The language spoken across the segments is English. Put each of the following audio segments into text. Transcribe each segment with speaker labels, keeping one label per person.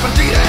Speaker 1: Perdidas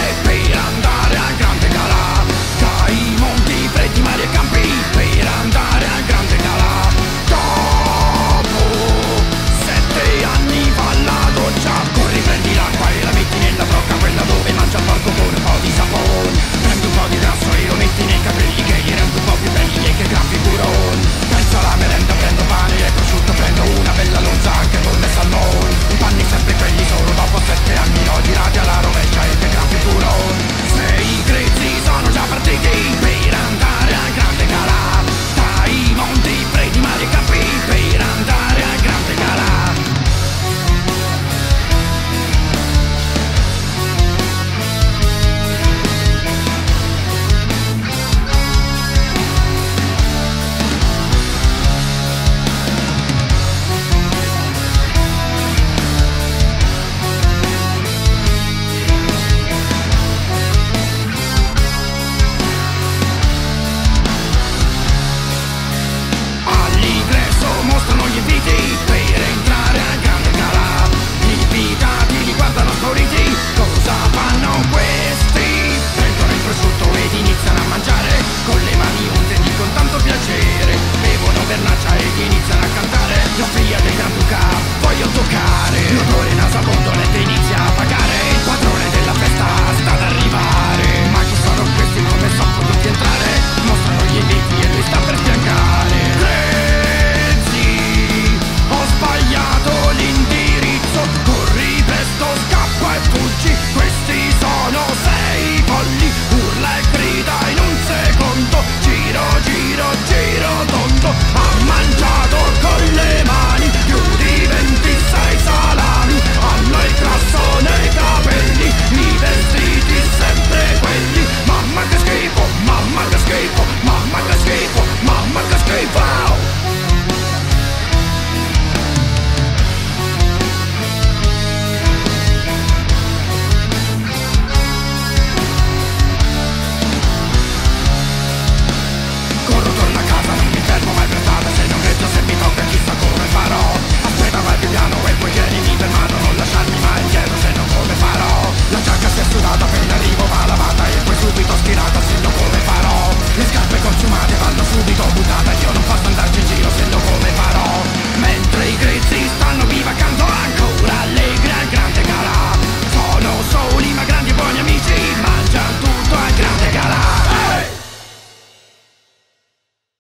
Speaker 1: crazy